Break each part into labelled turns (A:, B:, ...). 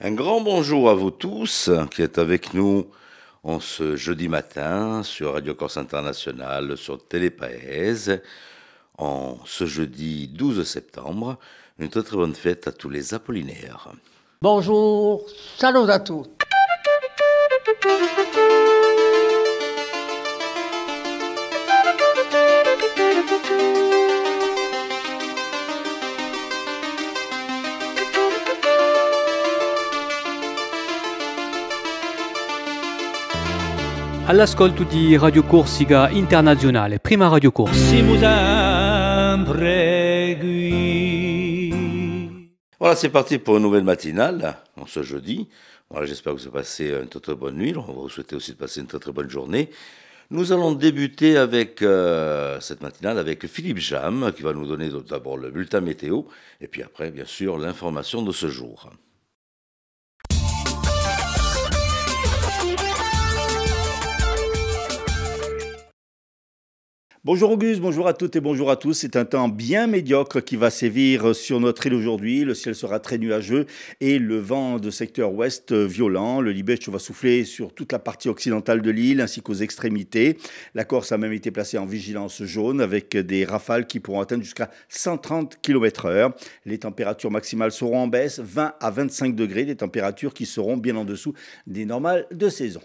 A: Un grand bonjour à vous tous qui êtes avec nous en ce jeudi matin sur Radio Corse International, sur Télépaèse, en ce jeudi 12 septembre. Une très très bonne fête à tous les Apollinaires.
B: Bonjour, salut à tous.
C: All'ascolto di Radio Corsica Internazionale, prima Radio Corse.
A: Voilà, c'est parti pour une nouvelle matinale, en ce jeudi. Voilà, j'espère que vous avez passé une très, très bonne nuit. On va vous souhaiter aussi de passer une très très bonne journée. Nous allons débuter avec euh, cette matinale avec Philippe Jam, qui va nous donner d'abord le bulletin météo, et puis après, bien sûr, l'information de ce jour.
D: Bonjour Auguste, bonjour à toutes et bonjour à tous. C'est un temps bien médiocre qui va sévir sur notre île aujourd'hui. Le ciel sera très nuageux et le vent de secteur ouest violent. Le Libèche va souffler sur toute la partie occidentale de l'île ainsi qu'aux extrémités. La Corse a même été placée en vigilance jaune avec des rafales qui pourront atteindre jusqu'à 130 km/h. Les températures maximales seront en baisse, 20 à 25 degrés, des températures qui seront bien en dessous des normales de saison.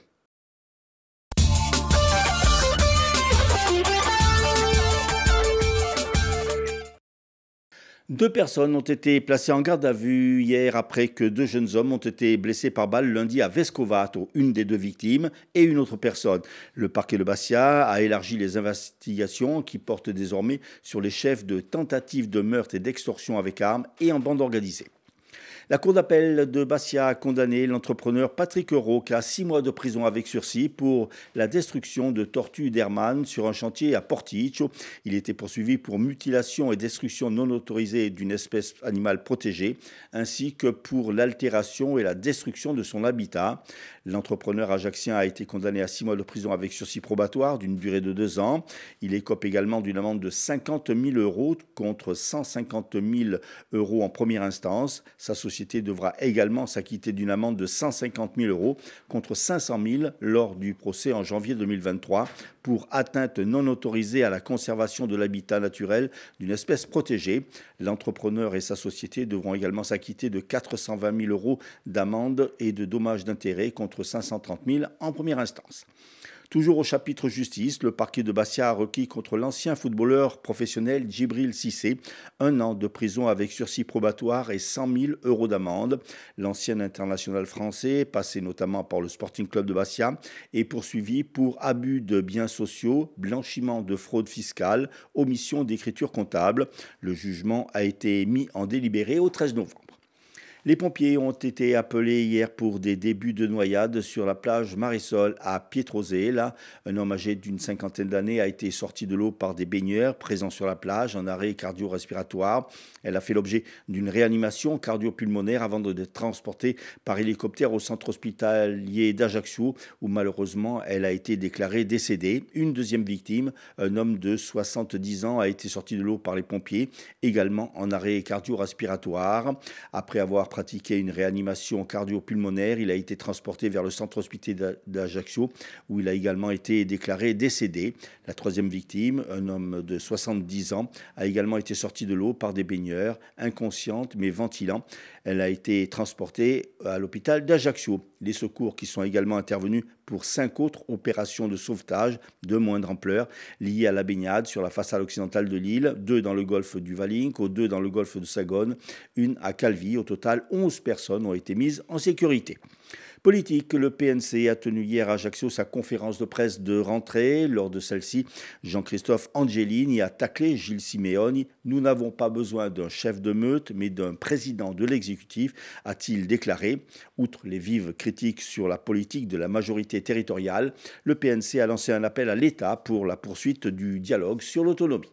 D: Deux personnes ont été placées en garde à vue hier après que deux jeunes hommes ont été blessés par balle lundi à Vescovato, une des deux victimes et une autre personne. Le parquet de Bastia a élargi les investigations qui portent désormais sur les chefs de tentatives de meurtre et d'extorsion avec armes et en bande organisée. La Cour d'appel de Bastia a condamné l'entrepreneur Patrick Euro à six mois de prison avec sursis pour la destruction de tortues d'Hermann sur un chantier à Porticcio. Il était poursuivi pour mutilation et destruction non autorisée d'une espèce animale protégée, ainsi que pour l'altération et la destruction de son habitat. L'entrepreneur ajaxien a été condamné à six mois de prison avec sursis probatoire d'une durée de deux ans. Il écope également d'une amende de 50 000 euros contre 150 000 euros en première instance. Société devra également s'acquitter d'une amende de 150 000 euros contre 500 000 lors du procès en janvier 2023 pour atteinte non autorisée à la conservation de l'habitat naturel d'une espèce protégée. L'entrepreneur et sa société devront également s'acquitter de 420 000 euros d'amende et de dommages d'intérêt contre 530 000 en première instance. Toujours au chapitre justice, le parquet de Bastia a requis contre l'ancien footballeur professionnel Djibril Sissé un an de prison avec sursis probatoire et 100 000 euros d'amende. L'ancien international français, passé notamment par le Sporting Club de Bastia, est poursuivi pour abus de biens sociaux, blanchiment de fraude fiscale, omission d'écriture comptable. Le jugement a été mis en délibéré au 13 novembre. Les pompiers ont été appelés hier pour des débuts de noyade sur la plage Marisol à Pietrosé. Là, un homme âgé d'une cinquantaine d'années a été sorti de l'eau par des baigneurs présents sur la plage en arrêt cardio-respiratoire. Elle a fait l'objet d'une réanimation cardio-pulmonaire avant d'être transportée par hélicoptère au centre hospitalier d'Ajaccio où malheureusement elle a été déclarée décédée. Une deuxième victime, un homme de 70 ans, a été sorti de l'eau par les pompiers, également en arrêt cardio-respiratoire. Après avoir pratiqué une réanimation cardio-pulmonaire. Il a été transporté vers le centre hospitalier d'Ajaccio, où il a également été déclaré décédé. La troisième victime, un homme de 70 ans, a également été sorti de l'eau par des baigneurs, inconsciente mais ventilant. Elle a été transportée à l'hôpital d'Ajaccio. Les secours qui sont également intervenus pour cinq autres opérations de sauvetage de moindre ampleur liées à la baignade sur la façade occidentale de l'île, deux dans le golfe du Valinco, deux dans le golfe de Sagone, une à Calvi. Au total, 11 personnes ont été mises en sécurité. Politique, le PNC a tenu hier à Ajaccio sa conférence de presse de rentrée. Lors de celle-ci, Jean-Christophe Angelini a taclé Gilles Simeoni. Nous n'avons pas besoin d'un chef de meute, mais d'un président de l'exécutif, a-t-il déclaré. Outre les vives critiques sur la politique de la majorité territoriale, le PNC a lancé un appel à l'État pour la poursuite du dialogue sur l'autonomie.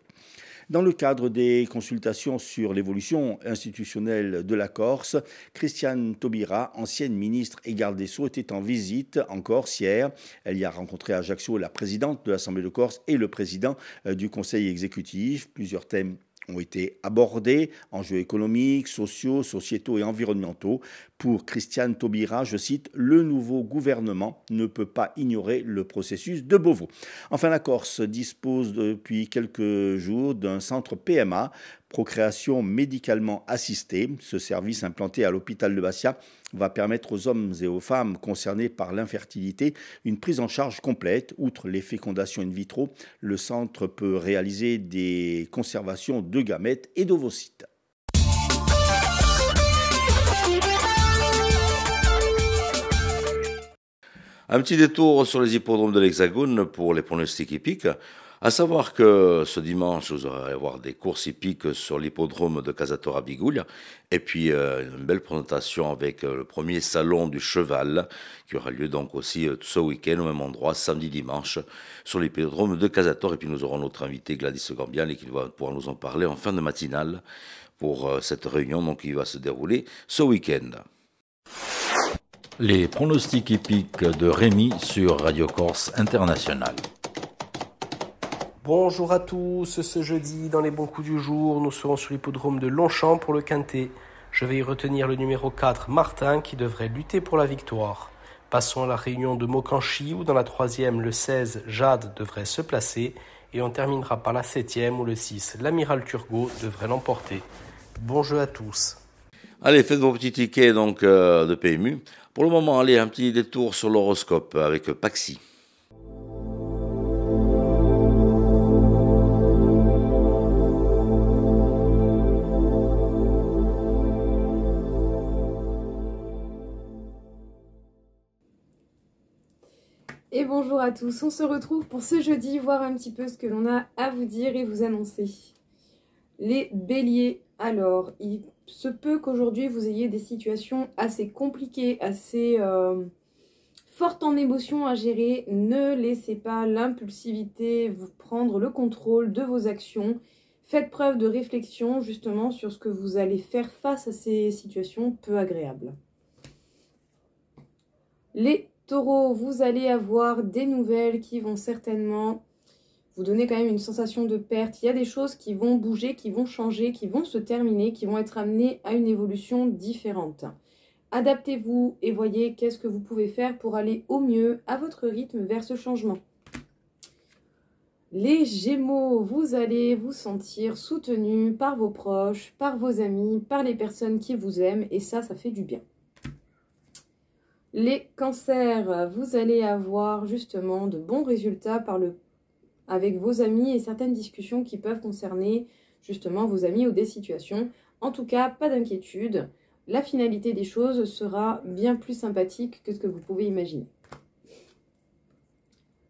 D: Dans le cadre des consultations sur l'évolution institutionnelle de la Corse, Christiane Taubira, ancienne ministre et garde des Sceaux, était en visite en Corse hier. Elle y a rencontré à Ajaccio la présidente de l'Assemblée de Corse et le président euh, du Conseil exécutif. Plusieurs thèmes ont été abordés, enjeux économiques, sociaux, sociétaux et environnementaux. Pour Christiane Taubira, je cite, le nouveau gouvernement ne peut pas ignorer le processus de Beauvau. Enfin, la Corse dispose depuis quelques jours d'un centre PMA procréation médicalement assistée. Ce service implanté à l'hôpital de Bastia va permettre aux hommes et aux femmes concernés par l'infertilité une prise en charge complète. Outre les fécondations in vitro, le centre peut réaliser des conservations de gamètes et d'ovocytes.
A: Un petit détour sur les hippodromes de l'Hexagone pour les pronostics hippiques. À savoir que ce dimanche, vous aurez avoir des courses hippiques sur l'hippodrome de Casatora Bigoulia, et puis euh, une belle présentation avec euh, le premier salon du cheval, qui aura lieu donc aussi euh, ce week-end au même endroit, samedi, dimanche, sur l'hippodrome de Casator. Et puis nous aurons notre invité Gladys Gambian, et qui va pouvoir nous en parler en fin de matinale pour cette réunion donc, qui va se dérouler ce week-end.
E: Les pronostics hippiques de Rémi sur Radio Corse International.
F: Bonjour à tous, ce jeudi dans les bons coups du jour, nous serons sur l'hippodrome de Longchamp pour le Quintet. Je vais y retenir le numéro 4, Martin, qui devrait lutter pour la victoire. Passons à la réunion de Mokanchi, où dans la troisième, le 16, Jade devrait se placer, et on terminera par la septième, où le 6, l'amiral Turgot devrait l'emporter. Bon jeu à tous.
A: Allez, faites vos petits tickets donc, euh, de PMU. Pour le moment, allez, un petit détour sur l'horoscope avec Paxi.
G: Bonjour à tous, on se retrouve pour ce jeudi, voir un petit peu ce que l'on a à vous dire et vous annoncer. Les béliers, alors, il se peut qu'aujourd'hui vous ayez des situations assez compliquées, assez euh, fortes en émotions à gérer. Ne laissez pas l'impulsivité vous prendre le contrôle de vos actions. Faites preuve de réflexion justement sur ce que vous allez faire face à ces situations peu agréables. Les Taureau, vous allez avoir des nouvelles qui vont certainement vous donner quand même une sensation de perte. Il y a des choses qui vont bouger, qui vont changer, qui vont se terminer, qui vont être amenées à une évolution différente. Adaptez-vous et voyez qu'est-ce que vous pouvez faire pour aller au mieux à votre rythme vers ce changement. Les Gémeaux, vous allez vous sentir soutenu par vos proches, par vos amis, par les personnes qui vous aiment et ça, ça fait du bien. Les cancers, vous allez avoir justement de bons résultats avec vos amis et certaines discussions qui peuvent concerner justement vos amis ou des situations. En tout cas, pas d'inquiétude. La finalité des choses sera bien plus sympathique que ce que vous pouvez imaginer.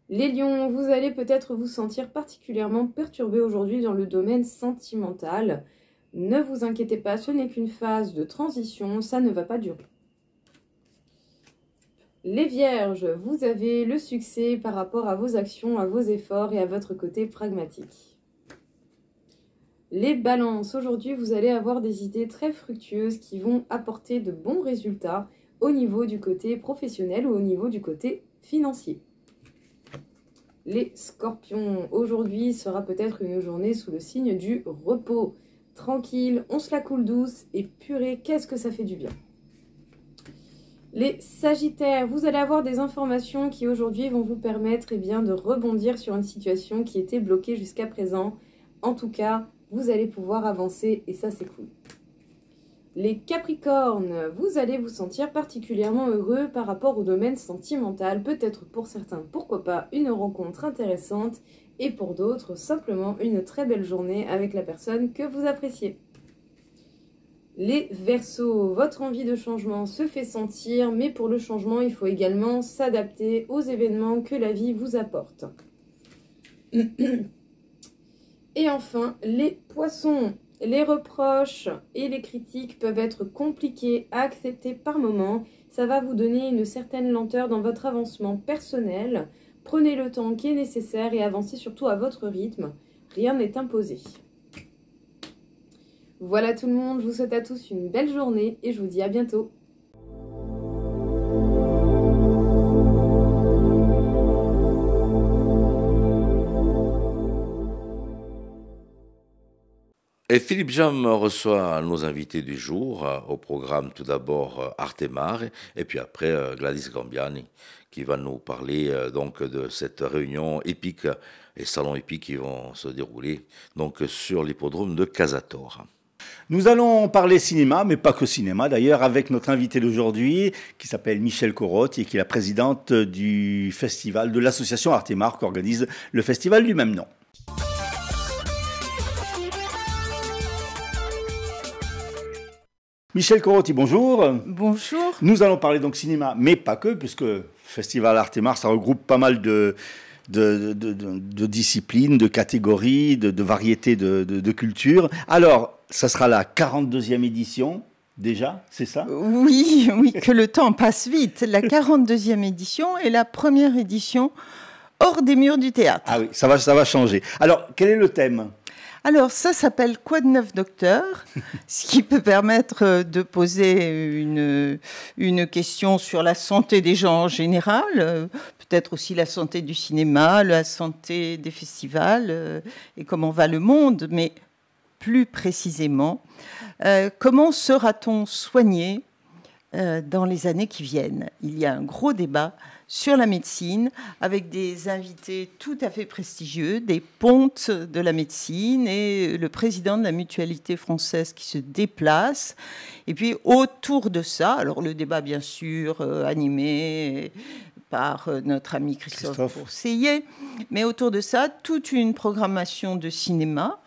G: Les lions, vous allez peut-être vous sentir particulièrement perturbé aujourd'hui dans le domaine sentimental. Ne vous inquiétez pas, ce n'est qu'une phase de transition, ça ne va pas durer. Les vierges, vous avez le succès par rapport à vos actions, à vos efforts et à votre côté pragmatique. Les balances, aujourd'hui vous allez avoir des idées très fructueuses qui vont apporter de bons résultats au niveau du côté professionnel ou au niveau du côté financier. Les scorpions, aujourd'hui sera peut-être une journée sous le signe du repos. Tranquille, on se la coule douce et purée, qu'est-ce que ça fait du bien. Les Sagittaires, vous allez avoir des informations qui aujourd'hui vont vous permettre eh de rebondir sur une situation qui était bloquée jusqu'à présent. En tout cas, vous allez pouvoir avancer et ça c'est cool. Les Capricornes, vous allez vous sentir particulièrement heureux par rapport au domaine sentimental, peut-être pour certains, pourquoi pas, une rencontre intéressante et pour d'autres, simplement une très belle journée avec la personne que vous appréciez. Les Verseaux, votre envie de changement se fait sentir, mais pour le changement, il faut également s'adapter aux événements que la vie vous apporte. Et enfin, les Poissons. Les reproches et les critiques peuvent être compliqués à accepter par moment. Ça va vous donner une certaine lenteur dans votre avancement personnel. Prenez le temps qui est nécessaire et avancez surtout à votre rythme. Rien n'est imposé. Voilà tout le monde, je vous souhaite à tous une belle journée et je vous dis à bientôt.
A: Et Philippe Jam reçoit nos invités du jour euh, au programme tout d'abord euh, Artemar et puis après euh, Gladys Gambiani qui va nous parler donc de cette réunion épique et salon épique qui vont se dérouler donc sur l'hippodrome de Casator.
D: Nous allons parler cinéma, mais pas que cinéma d'ailleurs, avec notre invité d'aujourd'hui qui s'appelle Michel Corotte et qui est la présidente du festival de l'association Artemar qui organise le festival du même nom. Michel Corotti, bonjour.
H: Bonjour.
D: Nous allons parler donc cinéma, mais pas que, puisque Festival Artemar, ça regroupe pas mal de, de, disciplines, de catégories, de, variétés de, cultures. Alors, ça sera la 42e édition. Déjà, c'est ça?
H: Oui, oui, que le temps passe vite. La 42e édition est la première édition hors des murs du théâtre.
D: Ah oui, ça va, ça va changer. Alors, quel est le thème?
H: Alors ça s'appelle Quoi de neuf docteur? Ce qui peut permettre euh, de poser une, une question sur la santé des gens en général, euh, peut-être aussi la santé du cinéma, la santé des festivals euh, et comment va le monde, mais plus précisément, comment sera-t-on soigné dans les années qui viennent? Il y a un gros débat sur la médecine avec des invités tout à fait prestigieux, des pontes de la médecine et le président de la mutualité française qui se déplace. Et puis autour de ça, alors le débat bien sûr euh, animé par euh, notre ami Christophe, Christophe. mais autour de ça, toute une programmation de cinéma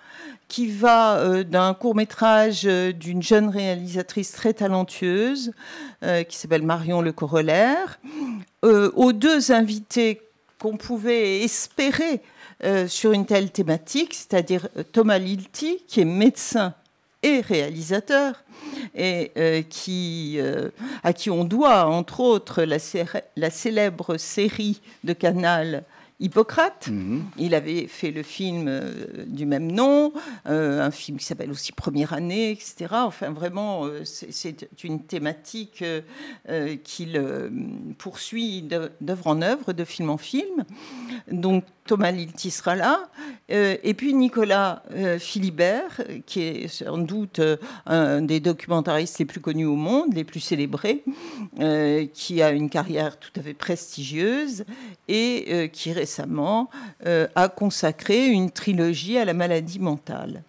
H: qui va euh, d'un court métrage d'une jeune réalisatrice très talentueuse qui s'appelle Marion Le Corollaire, euh, aux deux invités qu'on pouvait espérer euh, sur une telle thématique, c'est-à-dire euh, Thomas Lilti, qui est médecin et réalisateur, et qui, à qui on doit, entre autres, la célèbre série de Canal Hippocrate. Mhm. Il avait fait le film euh, du même nom, euh, un film qui s'appelle aussi Première année, etc. Enfin, vraiment, euh, c'est une thématique qu'il poursuit d'œuvre en œuvre, de film en film. Donc, Thomas Lilti sera là. et puis Nicolas Philibert, qui est sans doute un des documentaristes les plus connus au monde, les plus célébrés, qui a une carrière tout à fait prestigieuse et qui récemment euh, a consacré une trilogie à la maladie mentale.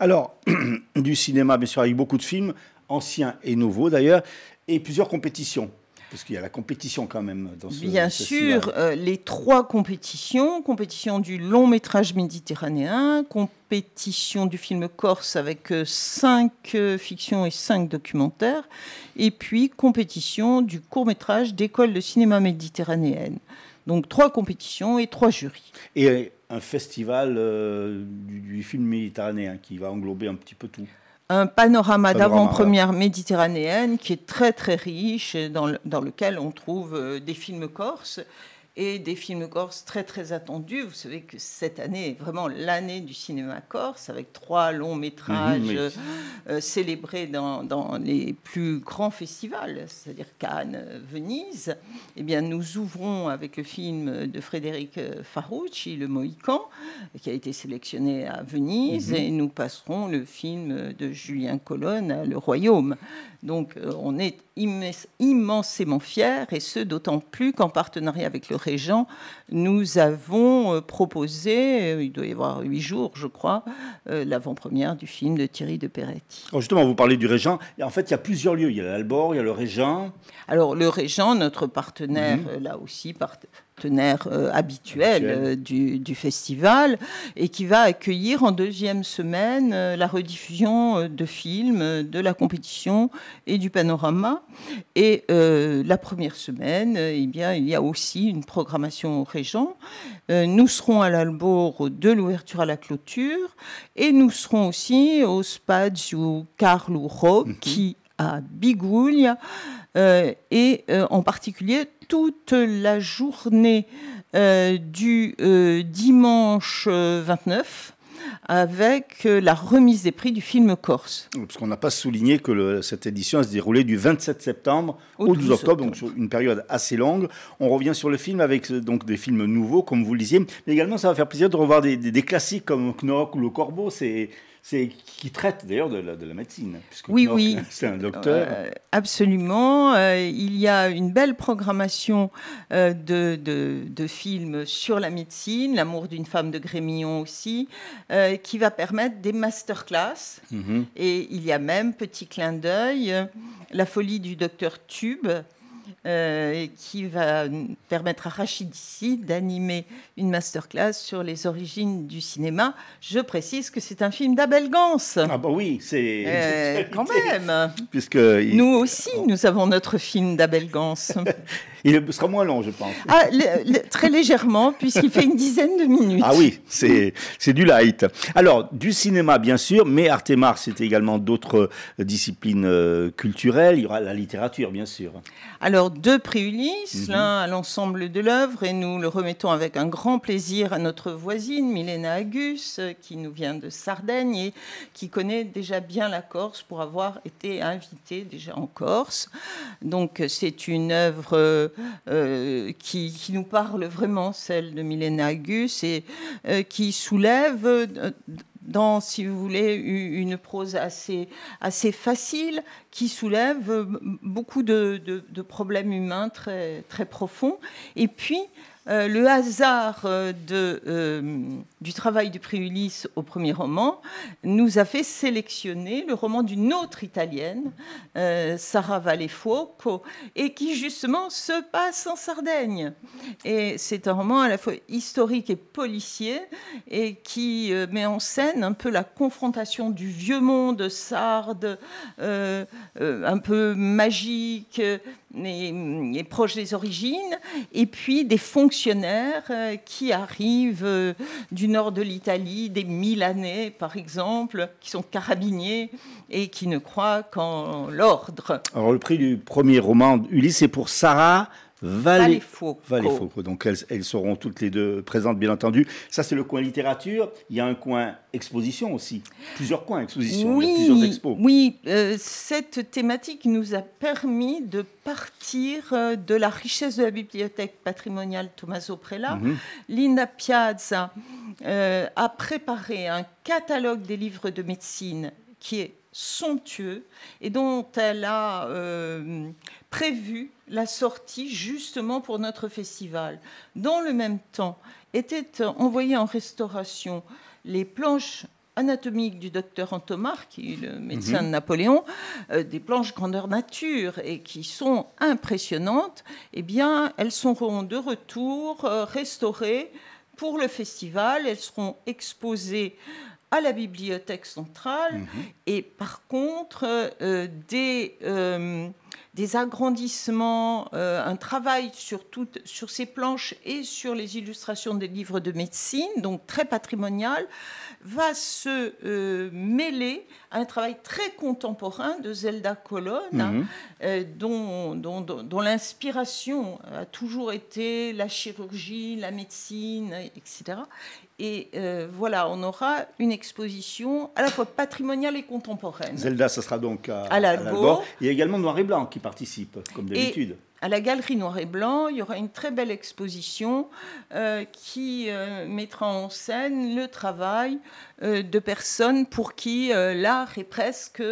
D: Alors, du cinéma, bien sûr, avec beaucoup de films, anciens et nouveaux d'ailleurs, et plusieurs compétitions. Parce qu'il y a la compétition quand même dans ce
H: Bien sûr, euh, les trois compétitions, compétition du long métrage méditerranéen, compétition du film corse avec euh, cinq fictions et cinq documentaires, et puis compétition du court métrage d'école de cinéma méditerranéenne. Donc trois compétitions et trois jurys.
D: Et un festival euh, du, film méditerranéen qui va englober un petit peu tout.
H: Un panorama, d'avant-première méditerranéenne qui est très très riche, dans, dans lequel on trouve euh, des films corses et des films corses très très attendus. Vous savez que cette année est vraiment l'année du cinéma corse avec trois longs métrages mhm, euh, célébrés dans, dans, les plus grands festivals, c'est-à-dire Cannes, Venise. Eh bien, nous ouvrons avec le film de Frédéric Farucci, Le Mohican, qui a été sélectionné à Venise, mhm. et nous passerons le film de Julien Colonne, Le Royaume. Donc euh, on est immensément fiers, et ce d'autant plus qu'en partenariat avec le Régent, nous avons euh, proposé, euh, il doit y avoir huit jours je crois, l'avant-première du film de Thierry de Peretti.
D: justement, vous parlez du Régent, et en fait il y a plusieurs lieux, il y a l'Albor, il y a le Régent.
H: Alors le Régent, notre partenaire, mhm. là aussi, partenaire euh, habituel euh, du, festival et qui va accueillir en deuxième semaine euh, la rediffusion de films, de la compétition et du panorama. Et la première semaine, eh bien, il y a aussi une programmation Régent. nous serons à l'Albor de l'ouverture à la clôture et nous serons aussi au Spazio Carlo Rocchi mhm. à Biguglia et en particulier toute la journée euh, du euh, dimanche 29 euh, avec la remise des prix du film corse.
D: Parce qu'on n'a pas souligné que cette édition se déroulait du 27 septembre au, 12, octobre, donc sur une période assez longue. On revient sur le film avec donc des films nouveaux, comme vous le disiez, mais également ça va faire plaisir de revoir des, classiques comme Knock ou Le Corbeau. C'est c'est qui traite d'ailleurs de la, de la médecine. puisque
H: Oui,
D: Knock,
H: oui.
D: C'est un docteur.
H: Euh, absolument. Euh, il y a une belle programmation euh, de, de- de films sur la médecine, L'amour d'une femme de Grémillon aussi, qui va permettre des masterclass.
D: Mhm.
H: Et il y a même, petit clin d'œil, La folie du docteur Tube. Euh, qui va permettre à Rachid ici d'animer une masterclass sur les origines du cinéma. Je précise que c'est un film d'Abel Gans.
D: Ah bah oui, c'est
H: Euh, quand même.
D: puisque
H: Nous aussi, nous avons notre film d'Abel Gans.
D: il sera moins long, je pense.
H: Ah, le- le- très légèrement, puisqu'il fait une dizaine de minutes.
D: Ah oui, c'est du light. Alors, du cinéma, bien sûr, mais Artemar, c'est également d'autres euh, disciplines euh, culturelles. Il y aura la littérature, bien sûr.
H: Alors, deux prix Ulysse,
D: Mhm.
H: l'un à l'ensemble de l'œuvre, et nous le remettons avec un grand plaisir à notre voisine, Milena Agus, euh, qui nous vient de Sardaigne et qui connaît déjà bien la Corse pour avoir été invitée déjà en Corse. Donc, c'est une œuvre euh, qui, nous parle vraiment, celle de Milena Agus, et euh, qui soulève. euh, dans, si vous voulez, une prose assez, assez facile, qui soulève beaucoup de, de- de problèmes humains très, très profonds. Et puis, euh, le hasard euh, euh, du travail du prix Ulysse au premier roman nous a fait sélectionner le roman d'une autre italienne, euh, Sarah Valle Fuoco, et qui justement se passe en Sardaigne. Et c'est un roman à la fois historique et policier, et qui met en scène un peu la confrontation du vieux monde sarde, un peu magique euh, et, et proche des origines, et puis des fonctionnaires euh, qui arrivent euh, du nord de l'Italie, des Milanais par exemple, qui sont carabiniers et qui ne croient qu'en l'ordre.
D: Alors, le prix du premier roman Ulysse, c'est pour Sarah
H: Fuoco.
D: Valle-Fauco. Donc, elles, elles seront toutes les deux présentes, bien entendu. Ça, c'est le coin littérature. Il y a un coin exposition aussi. Plusieurs coins exposition. A plusieurs expos.
H: Oui, euh, cette thématique nous a permis de partir euh, de la richesse de la bibliothèque patrimoniale Tommaso Prella.
D: Mhm.
H: Linda Piazza euh, a préparé un catalogue des livres de médecine qui est somptueux et dont elle a euh, prévu la sortie justement pour notre festival. Dans le même temps, étaient envoyées en restauration les planches anatomiques du docteur Antomar, qui est le médecin de Napoléon, euh, des planches grandeur nature et qui sont impressionnantes, eh bien, elles seront de retour euh, restaurées pour le festival. Elles seront exposées à la bibliothèque centrale et par contre euh, des, euh, des agrandissements, euh, un travail sur, toutes, sur ces planches et sur les illustrations des livres de médecine, donc très patrimonial, va se mêler à un travail très contemporain de Zelda Colonne,
D: Mhm.
H: dont, dont- dont- dont l'inspiration a toujours été la chirurgie, la médecine, etc. Et euh, voilà, on aura une exposition à la fois patrimoniale et contemporaine.
D: Zelda, ça sera donc à,
H: À l'Albor.
D: Il y a également Noir et Blanc qui participe, comme d'habitude.
H: À la Galerie Noir et Blanc, il y aura une très belle exposition euh, qui euh, mettra en scène le travail de personnes pour qui l'art est presque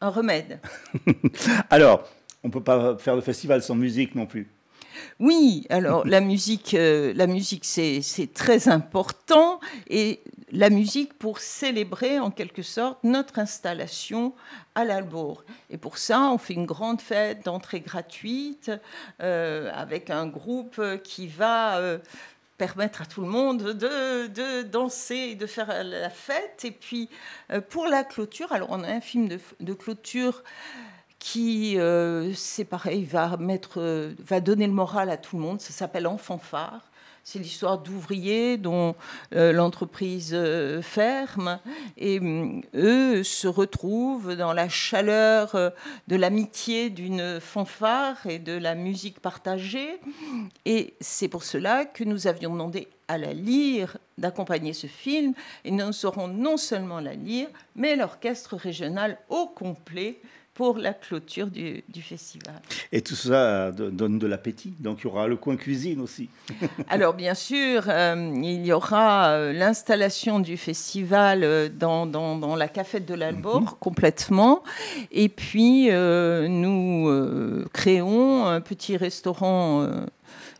H: un remède.
D: Alors, on ne peut pas faire le festival sans musique non plus.
H: Oui, alors la musique, euh, la musique c'est très important et la musique pour célébrer en quelque sorte notre installation à l'Albourg. Et pour ça, on fait une grande fête d'entrée gratuite euh, avec un groupe qui va euh, permettre à tout le monde de, danser et de faire la fête. Et puis pour la clôture, alors on a un film de clôture qui, euh, c'est pareil, euh, va donner le moral à tout le monde. Ça s'appelle En fanfare. C'est l'histoire d'ouvriers dont euh, l'entreprise ferme et hum, eux se retrouvent dans la chaleur de l'amitié d'une fanfare et de la musique partagée. Et c'est pour cela que nous avions demandé à la lyre d'accompagner ce film et nous saurons non seulement la lyre, mais l'orchestre régional au complet pour la clôture du, festival.
D: Et tout ça donne de l'appétit, donc il y aura le coin cuisine aussi.
H: Alors bien sûr, euh, il y aura euh, l'installation du festival euh, dans, dans, la cafette de l'Albor mhm. complètement, et puis nous créons un petit restaurant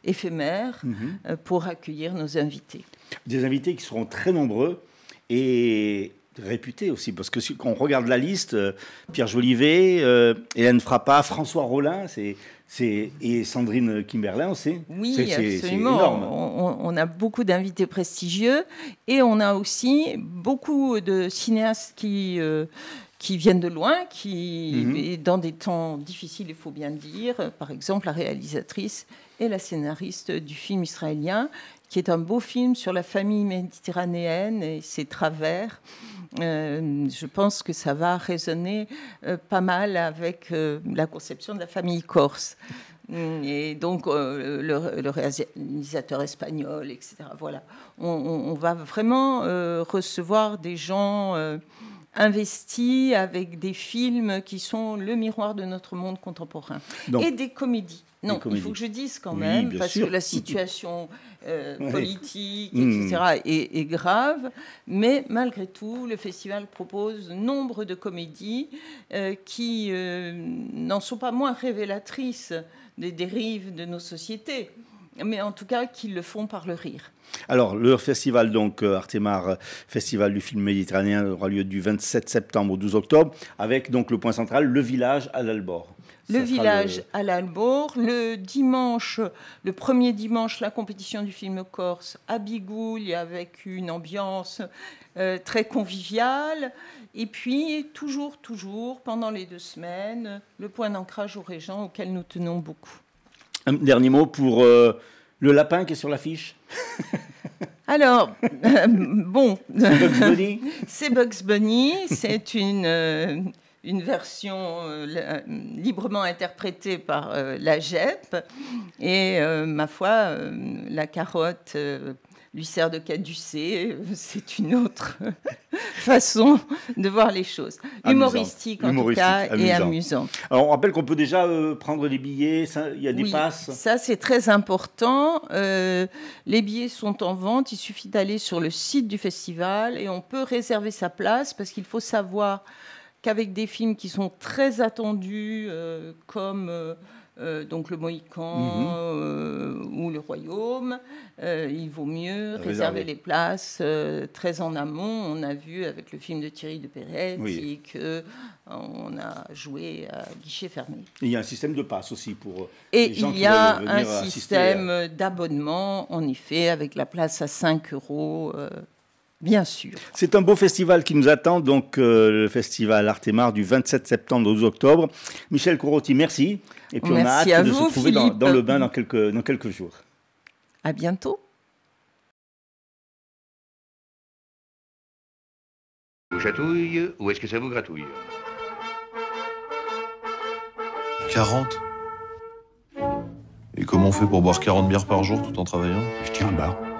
H: éphémère mhm. pour accueillir nos invités.
D: Des invités qui seront très nombreux et réputé aussi, parce que quand on regarde la liste, euh, Pierre Jolivet, euh, Hélène Frappa, François Rollin, c'est, c'est, et Sandrine Kimberlin c'est
H: Oui, absolument. On, a beaucoup d'invités prestigieux et on a aussi beaucoup de cinéastes qui, euh, qui viennent de loin, qui, mhm. dans des temps difficiles, il faut bien le dire, par exemple la réalisatrice et la scénariste du film israélien, qui est un beau film sur la famille méditerranéenne et ses travers. Euh, je pense que ça va résonner euh, pas mal avec euh, la conception de la famille corse. Et donc, le, réalisateur espagnol, etc. Voilà. On, va vraiment recevoir des gens investis avec des films qui sont le miroir de notre monde contemporain. et des comédies. Non, il faut que je dise quand même, parce que la situation euh, politique, etc., mm. est, grave. Mais malgré tout, le festival propose nombre de comédies euh, qui euh, n'en sont pas moins révélatrices des dérives de nos sociétés, mais en tout cas qui le font par le rire.
D: Alors, le festival, donc, Artemar, Festival du film méditerranéen, aura lieu du 27 septembre au 12 octobre, avec donc le point central, le village à l'Albor
H: le village à l'Albour. Le dimanche, le premier dimanche, la compétition du film corse à Bigouille avec une ambiance euh, très conviviale. Et puis, toujours, toujours, pendant les deux semaines, le point d'ancrage au Régent auquel nous tenons beaucoup.
D: Un dernier mot pour euh, le lapin qui est sur l'affiche
H: Alors, euh, bon.
D: C'est Bugs Bunny
H: C'est Bugs Bunny. C'est une une version euh, librement interprétée par euh, la GEP. Et euh, ma foi, la carotte lui sert de caducée. C'est une autre façon de voir les choses. Humoristique en tout cas et amusant.
D: Alors on rappelle qu'on peut déjà prendre les billets, il y a des passes.
H: Ça c'est très important. les billets sont en vente, il suffit d'aller sur le site du festival et on peut réserver sa place parce qu'il faut savoir qu'avec des films qui sont très attendus, euh, comme euh, euh, donc Le Mohican mhm. ou Le Royaume, il vaut mieux réserver, les places très en amont. On a vu avec le film de Thierry de Perret oui. que on a joué à guichet fermé.
D: il y a un système de passe aussi pour
H: Et
D: les gens
H: il y a un système d'abonnement, en effet, avec la place à 5 euros Bien sûr.
D: C'est un beau festival qui nous attend, donc euh, le festival Artemar du 27 septembre au 12 octobre. Michel Courotti, merci.
H: Et puis on a hâte de se
D: trouver dans, le bain dans quelques, dans quelques jours.
H: À bientôt.
I: Vous chatouille ou est-ce que ça vous gratouille?
J: 40 Et comment on fait pour boire 40 bières par jour tout en travaillant?
K: Je tiens un bar.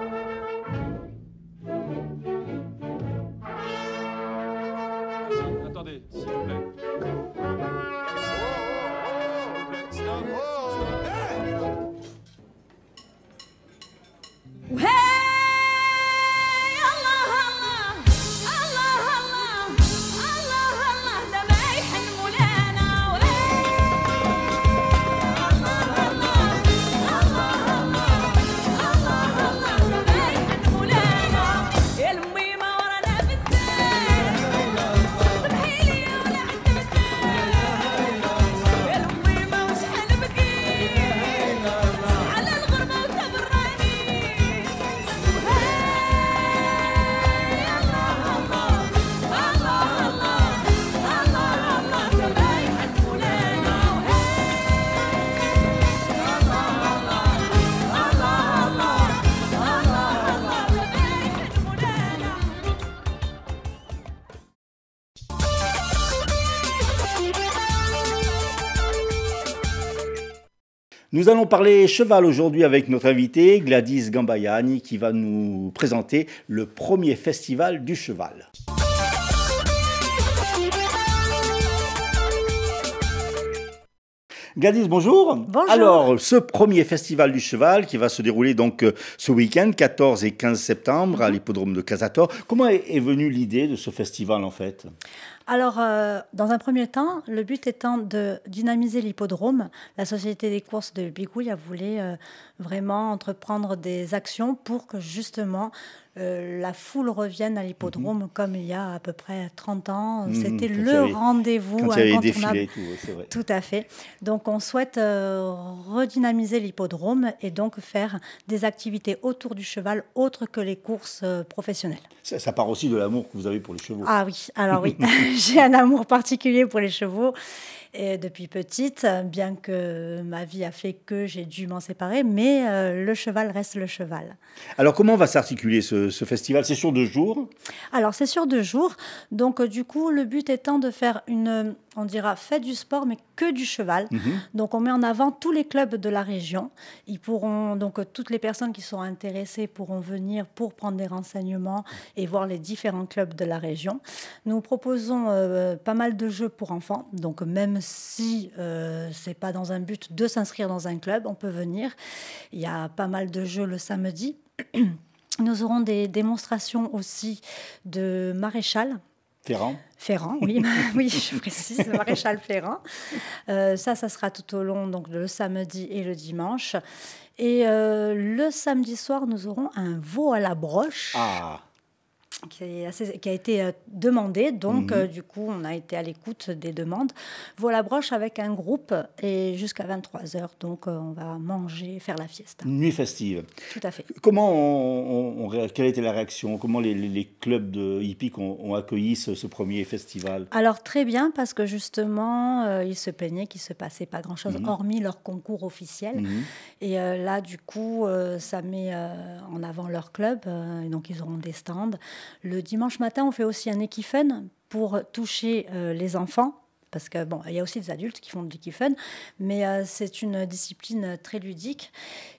D: Nous allons parler cheval aujourd'hui avec notre invité Gladys Gambayani qui va nous présenter le premier festival du cheval. Gladys, bonjour.
L: Bonjour.
D: Alors, ce premier festival du cheval qui va se dérouler donc euh, ce week-end, 14 et 15 septembre, à l'hippodrome de Casator. Comment est venue l'idée de ce festival en fait?
L: Alors, euh, dans un premier temps, le but étant de dynamiser l'hippodrome, la Société des courses de Bigouille a voulu euh, vraiment entreprendre des actions pour que justement euh, la foule revienne à l'hippodrome comme il y a à peu près 30 ans.
D: Mhm,
L: C'était le rendez-vous incontournable.
D: tout, vrai.
L: Tout à fait. Donc on souhaite euh, redynamiser l'hippodrome et donc faire des activités autour du cheval autres que les courses euh, professionnelles.
D: Ça, ça part aussi de l'amour que vous avez pour les chevaux.
L: Ah oui, alors oui, j'ai un amour particulier pour les chevaux. Et depuis petite, bien que ma vie a fait que j'ai dû m'en séparer, mais euh, le cheval reste le cheval.
D: Alors, comment va s'articuler ce, ce festival? C'est sur deux jours?
L: Alors c'est sur deux jours, donc euh, du coup le but étant de faire une, on dira, fête du sport, mais que du cheval.
D: Mhm.
L: Donc on met en avant tous les clubs de la région. Ils pourront donc toutes les personnes qui sont intéressées pourront venir pour prendre des renseignements et voir les différents clubs de la région. Nous proposons euh, pas mal de jeux pour enfants. Donc même si euh, c'est pas dans un but de s'inscrire dans un club, on peut venir. Il y a pas mal de jeux le samedi. Nous aurons des démonstrations aussi de maréchal.
D: Ferrand
L: Ferrand, oui, oui, je précise, maréchal Ferrand. Euh, ça, ça sera tout au long, donc le samedi et le dimanche. Et euh, le samedi soir, nous aurons un veau à la broche
D: Ah
L: qui, est assez- qui a été euh, demandé. Donc,
D: Mhm.
L: euh, du coup, on a été à l'écoute des demandes. Veau à la broche avec un groupe et jusqu'à 23h. Donc, euh, on va manger, faire la fiesta.
D: Nuit festive.
L: Tout à fait.
D: Comment on, on- on ré- quelle a été la réaction? Comment les, les- les clubs de hippiques ont, ont accueilli ce, ce premier festival?
L: Alors très bien parce que justement euh, ils se plaignaient qu'il se passait pas grand chose
D: Mhm.
L: hormis leur concours officiel
D: Mhm.
L: et là du coup ça met en avant leur club et donc ils auront des stands. Le dimanche matin on fait aussi un Equifun pour toucher euh, les enfants. Parce que bon, il y a aussi des adultes qui font du Equifun, mais euh, c'est une discipline très ludique.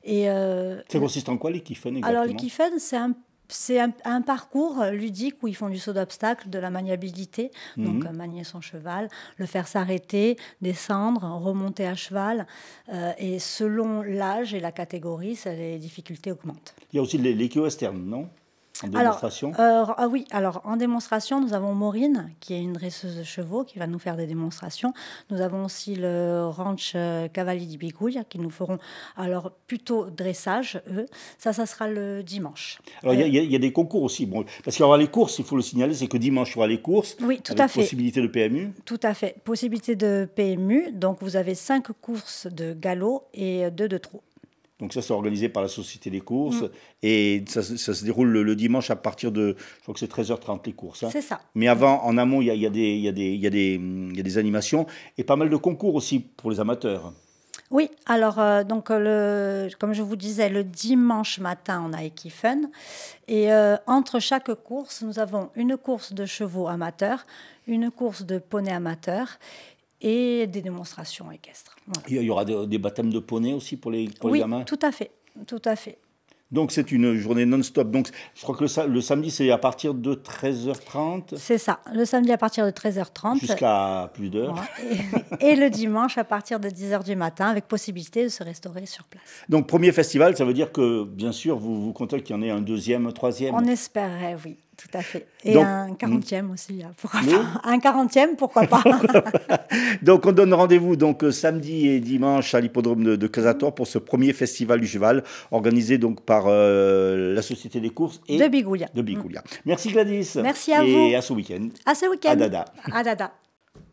L: Et euh,
D: Ça consiste en quoi exactement?
L: Alors, Kiffen, c'est un, c'est un, un parcours ludique où ils font du saut d'obstacle, de la maniabilité, donc
D: Mhm.
L: euh, manier son cheval, le faire s'arrêter, descendre, remonter à cheval. euh, et selon l'âge et la catégorie, ça, les difficultés augmentent.
D: Il y a aussi les- non? En démonstration
L: Alors, euh, ah oui, alors en démonstration, nous avons Maureen, qui est une dresseuse de chevaux, qui va nous faire des démonstrations. Nous avons aussi le ranch euh, Cavalli di Biguglia, qui nous feront alors plutôt dressage, eux. Ça, ça sera le dimanche.
D: Alors, il y a-
L: Euh,
D: il y, a- il y a des concours aussi. Bon, parce qu'il y aura les courses, il faut le signaler, c'est que dimanche, il y aura les courses.
L: Oui, tout
D: avec
L: à fait.
D: possibilité de PMU.
L: Tout à fait. Possibilité de PMU. Donc, vous avez cinq courses de galop et deux de trot.
D: Donc ça, c'est organisé par la Société des courses.
L: Mm.
D: Et ça, se- ça se déroule le, le dimanche à partir de, je crois que c'est 13h30 les courses. hein.
L: C'est ça.
D: Mais avant, en amont, il y a, y a y y a des- il y a des animations et pas mal de concours aussi pour les amateurs.
L: Oui, alors, euh, donc, euh, le, comme je vous disais, le dimanche matin, on a Equifun. Et euh, entre chaque course, nous avons une course de chevaux amateurs, une course de poney amateurs et des démonstrations équestres. Voilà.
D: Il y aura des, des baptêmes de poney aussi pour les, pour les
L: Oui,
D: gamins.
L: tout à fait. Tout à fait.
D: Donc c'est une journée non-stop. Donc je crois que le samedi, c'est à partir de 13h30
L: C'est ça. Le samedi à partir de 13h30.
D: jusqu'à plus d'heures.
L: Et, et le dimanche à partir de 10h du matin, avec possibilité de se restaurer sur place.
D: Donc premier festival, ça veut dire que bien sûr, vous vous comptez qu'il y en ait un deuxième, un troisième.
L: On espérait, oui, tout à fait. Et
D: Donc-
L: un quarantième aussi, hein, pourquoi
D: Oui.
L: pas? Un quarantième, pourquoi pas?
D: Donc on donne rendez-vous donc euh, samedi et dimanche à l'hippodrome de, de Casator pour ce premier festival du cheval organisé donc par euh, la Société des courses et
L: De Bigoulia.
D: de Bigoulia. Merci Gladys.
L: Merci à
D: et
L: vous.
D: à ce week-end.
L: À ce week-end.
D: À Dada.
L: À Dada.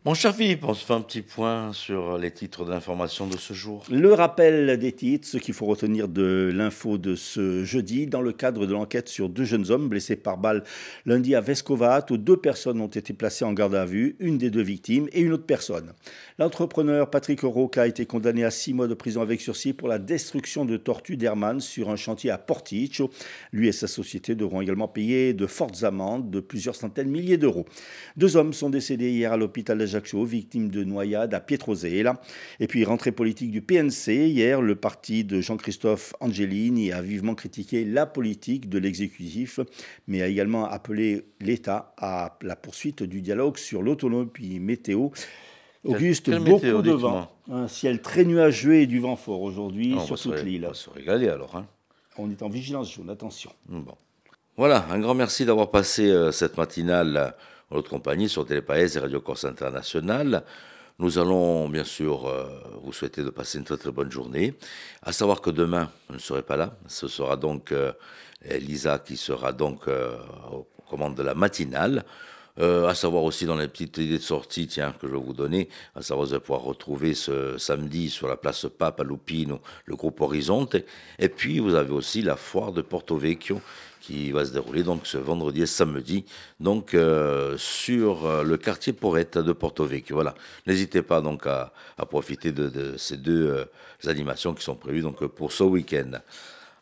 A: Mon cher Philippe, on se fait un petit point sur les titres d'information de ce jour.
D: Le rappel des titres, ce qu'il faut retenir de l'info de ce jeudi, dans le cadre de l'enquête sur deux jeunes hommes blessés par balle lundi à Vescovat, où deux personnes ont été placées en garde à vue, une des deux victimes et une autre personne. L'entrepreneur Patrick Roca a été condamné à six mois de prison avec sursis pour la destruction de tortues d'Hermann sur un chantier à Porticcio. Lui et sa société devront également payer de fortes amendes de plusieurs centaines de milliers d'euros. Deux hommes sont décédés hier à l'hôpital d'Ajaccio, victimes de noyade à Pietrosella. Et puis, rentrée politique du PNC. Hier, le parti de Jean-Christophe Angelini a vivement critiqué la politique de l'exécutif, mais a également appelé l'État à la poursuite du dialogue sur l'autonomie météo. Auguste,
A: quelle
D: beaucoup
A: météo,
D: de vent. Un ciel très nuageux et du vent fort aujourd'hui
A: Ah,
D: sur toute l'île.
A: On va se régaler alors. hein.
D: On est en vigilance jaune, attention.
A: Bon. Voilà, un grand merci d'avoir passé euh, cette matinale notre compagnie sur Télépaès et Radio Corse International. Nous allons bien sûr euh, vous souhaiter de passer une très très bonne journée. À savoir que demain, je ne serai pas là. Ce sera donc euh, Lisa qui sera donc euh, aux commandes de la matinale. Euh, à savoir aussi dans les petites idées de sortie, tiens, que je vais vous donner, à savoir vous pouvoir retrouver ce samedi sur la place Pape à Lupino le groupe Horizonte. Et puis vous avez aussi la foire de Porto Vecchio qui va se dérouler donc ce vendredi et samedi, donc euh, sur euh, le quartier Porrette de Porto Vecchio. Voilà, n'hésitez pas donc à, profiter de, ces deux animations qui sont prévues donc pour ce week-end.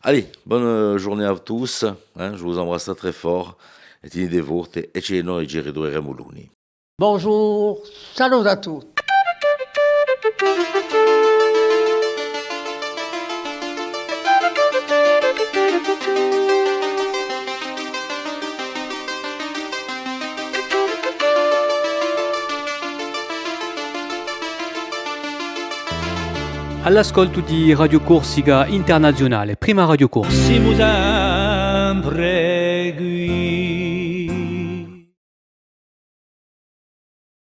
A: Allez, bonne journée à tous. hein, je vous embrasse très fort. Et tenete forte e ce noi ci ridurremo luni.
B: Bonjour, salut à tous.
C: All'ascolto di Radio Corsica Internazionale, prima Radio Corsa.
M: Siamo sempre